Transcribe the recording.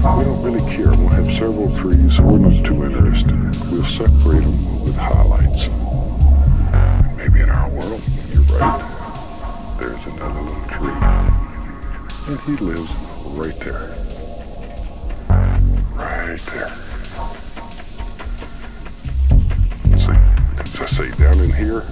We don't really care. We'll have several trees, we're not too interested. We'll separate them with highlights. Maybe in our world, you're right. There's another little tree. And he lives right there. Right there. See, as I say, down in here,